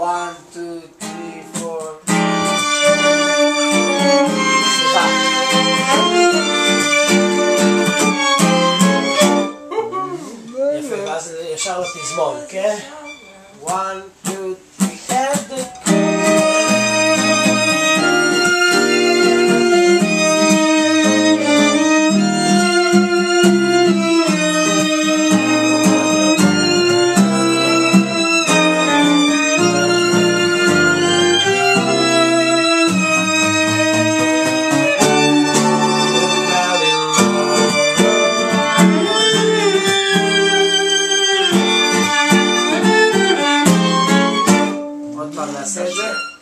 One, two, three, four. יפה, ואז ישר לפזמון, כן? One, anlamına César